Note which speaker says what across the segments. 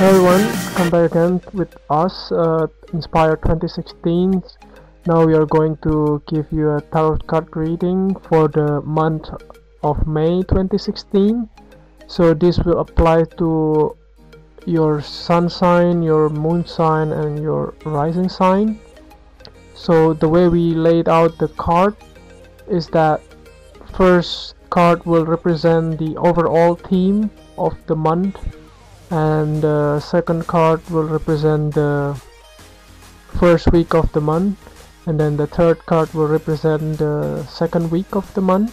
Speaker 1: Everyone, come back again with us, uh, Inspire 2016. Now we are going to give you a tarot card reading for the month of May 2016. So this will apply to your sun sign, your moon sign, and your rising sign. So the way we laid out the card is that first card will represent the overall theme of the month and the second card will represent the first week of the month. And then the third card will represent the second week of the month.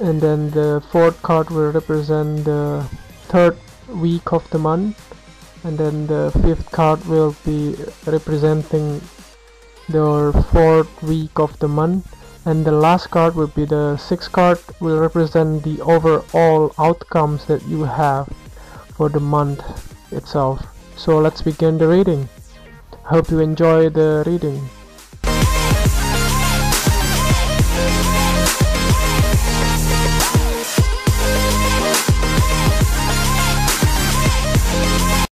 Speaker 1: And then the fourth card will represent the third week of the month. And then the fifth card will be representing the fourth week of the month. And the last card will be the sixth card will represent the overall outcomes that you have for the month itself so let's begin the reading hope you enjoy the reading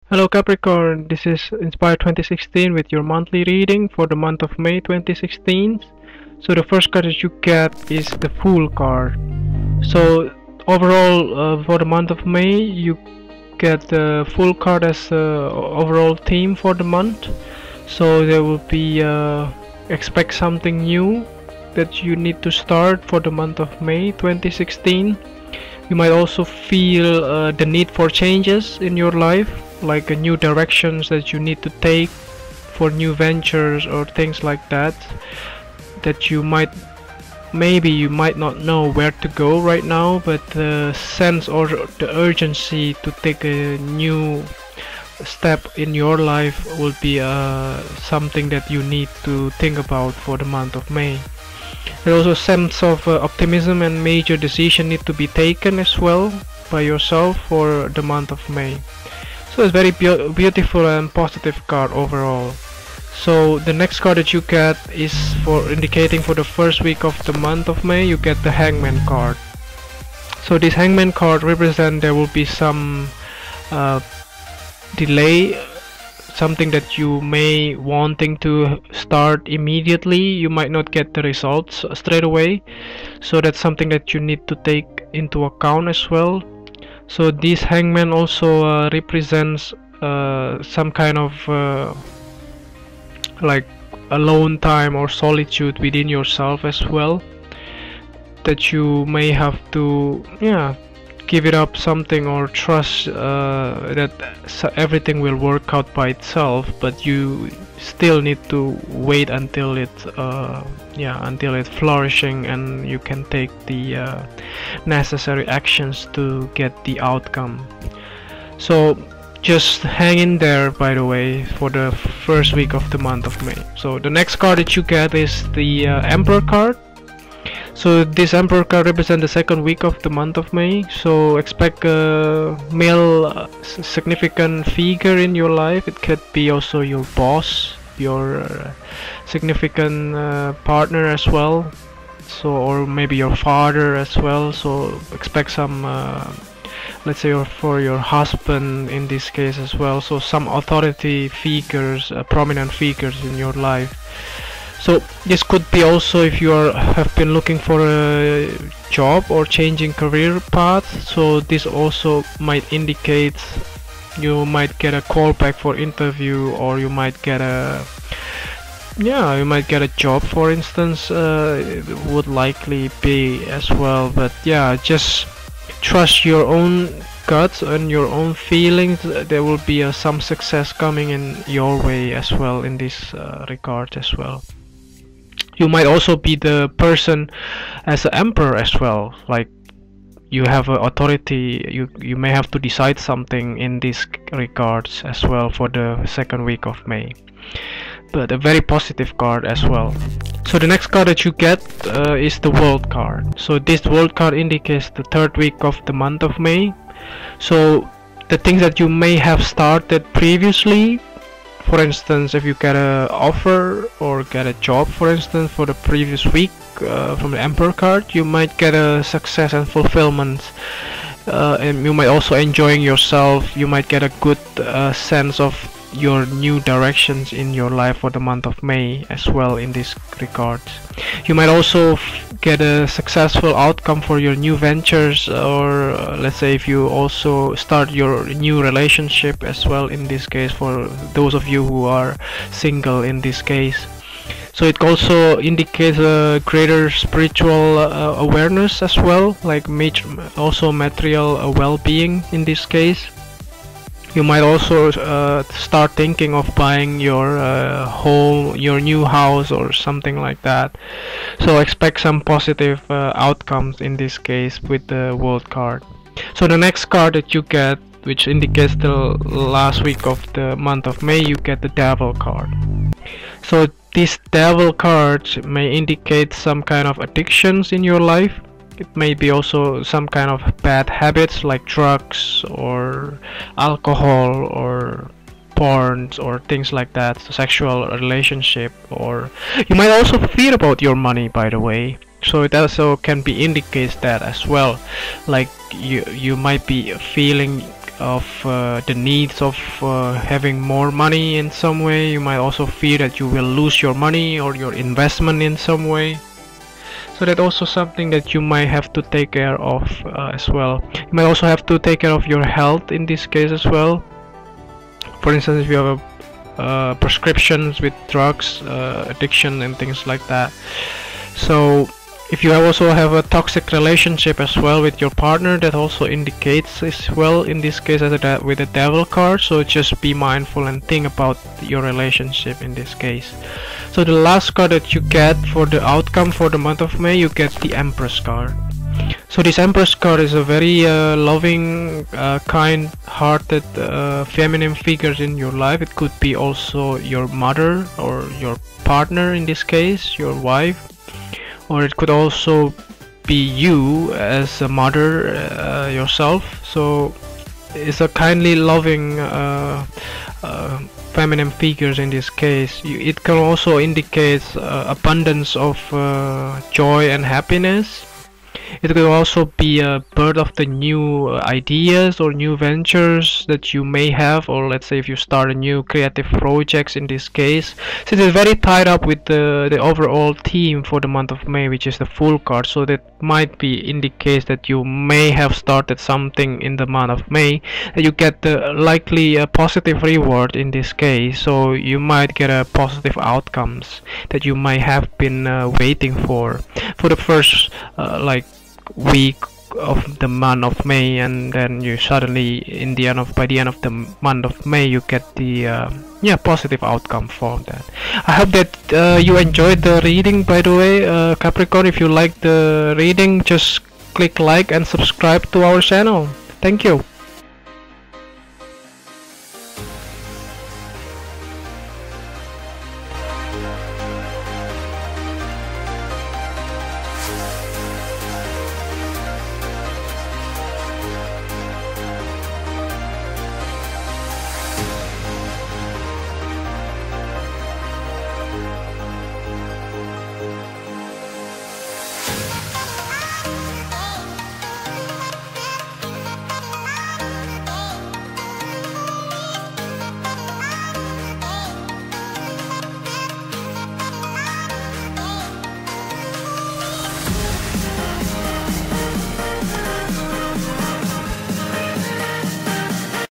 Speaker 1: Hello Capricorn, this is Inspire 2016 with your monthly reading for the month of May 2016. So the first card that you get is the Fool card. So overall uh, for the month of May you get the Fool card as the overall theme for the month. So there will be uh, expect something new that you need to start for the month of May 2016. You might also feel uh, the need for changes in your life like new directions that you need to take for new ventures or things like that that you might maybe you might not know where to go right now but the sense or the urgency to take a new step in your life will be uh, something that you need to think about for the month of May. There's also sense of uh, optimism and major decision need to be taken as well by yourself for the month of May. So it's very be beautiful and positive card overall. So the next card that you get is for indicating for the first week of the month of May you get the Hangman card. So this Hangman card represent there will be some uh, delay something that you may wanting to start immediately. You might not get the results straight away. So that's something that you need to take into account as well. So this hangman also uh, represents uh, some kind of uh, like alone time or solitude within yourself as well that you may have to yeah give it up something or trust uh, that everything will work out by itself but you still need to wait until it uh, yeah until it's flourishing and you can take the uh, necessary actions to get the outcome. So just hang in there by the way for the first week of the month of May so the next card that you get is the uh, Emperor card so this emperor card represents the second week of the month of May. So expect a male uh, significant figure in your life. It could be also your boss, your uh, significant uh, partner as well. So or maybe your father as well. So expect some uh, let's say for your husband in this case as well. So some authority figures uh, prominent figures in your life. So this could be also if you are have been looking for a job or changing career path. So this also might indicate you might get a call back for interview or you might get a yeah you might get a job for instance uh, would likely be as well. But yeah just trust your own guts and your own feelings there will be uh, some success coming in your way as well in this uh, regard as well. You might also be the person as an emperor as well like you have authority you you may have to decide something in these regards as well for the second week of May but a very positive card as well. So the next card that you get uh, is the world card. So this world card indicates the third week of the month of May. So the things that you may have started previously for instance if you get a offer or get a job for instance for the previous week uh, from the emperor card you might get a success and fulfillment uh, and you might also enjoying yourself you might get a good uh, sense of your new directions in your life for the month of May as well in this regards. You might also get a successful outcome for your new ventures or uh, let's say if you also start your new relationship as well in this case for those of you who are single in this case. So it also indicates a greater spiritual uh, awareness as well, like also material uh, well-being in this case. You might also uh, start thinking of buying your uh, home your new house or something like that. So expect some positive uh, outcomes in this case with the world card. So the next card that you get which indicates the last week of the month of May you get the devil card. So this devil cards may indicate some kind of addictions in your life. It may be also some kind of bad habits like drugs or alcohol or porn or things like that sexual relationship or you might also fear about your money by the way. So it also can be indicates that as well. Like you you might be feeling of uh, the needs of uh, having more money in some way. You might also fear that you will lose your money or your investment in some way. So that's also something that you might have to take care of uh, as well. You might also have to take care of your health in this case as well. For instance if you have a, uh, prescriptions with drugs uh, addiction and things like that. So if you also have a toxic relationship as well with your partner that also indicates as well in this case as a with the devil card. So just be mindful and think about your relationship in this case. So the last card that you get for the outcome for the month of May you get the Empress card. So this Empress card is a very uh, loving, uh, kind-hearted, uh, feminine figure in your life. It could be also your mother or your partner in this case, your wife or it could also be you as a mother uh, yourself. So it's a kindly loving uh, uh, feminine figures in this case. It can also indicate uh, abundance of uh, joy and happiness it could also be a birth of the new ideas or new ventures that you may have or let's say if you start a new creative projects in this case. Since it's very tied up with the, the overall theme for the month of May which is the Fool card. So that might be indicates that you may have started something in the month of May that you get the likely a positive reward in this case. So you might get a positive outcomes that you might have been uh, waiting for. For the first uh, like week of the month of May and then you suddenly in the end of by the end of the month of May you get the uh, yeah positive outcome for that. I hope that uh, you enjoyed the reading by the way uh, Capricorn. If you like the reading just click like and subscribe to our channel. Thank you